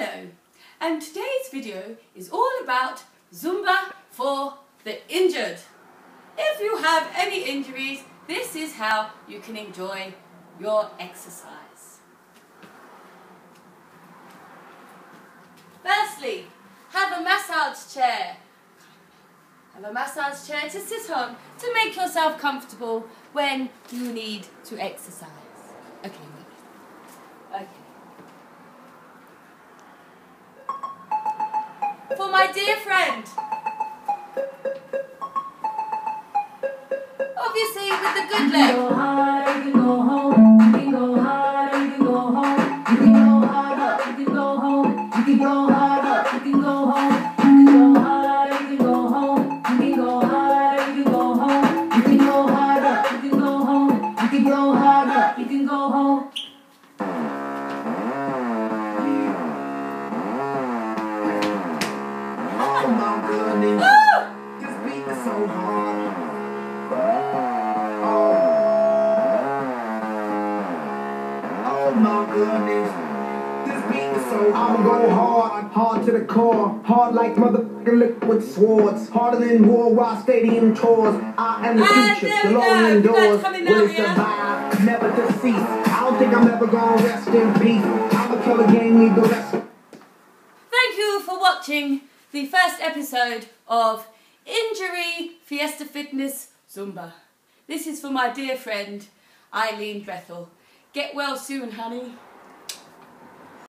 Hello, and today's video is all about Zumba for the injured. If you have any injuries, this is how you can enjoy your exercise. Firstly, have a massage chair. Have a massage chair to sit on to make yourself comfortable when you need to exercise. Okay, okay. For my dear friend. Obviously with the good leg. you can go home. Oh my goodness, this beat is so hard. I'm go hard, hard to the core, hard like motherfucking liquid swords, harder than worldwide stadium tours. I am the And future, the we go. lonely You indoors. Will it survive? Never decease. I don't think I'm ever gonna rest in peace. Kill a game, need the rest. Thank you for watching the first episode of Injury Fiesta Fitness Zumba. This is for my dear friend Eileen Bethell. Get well soon, honey.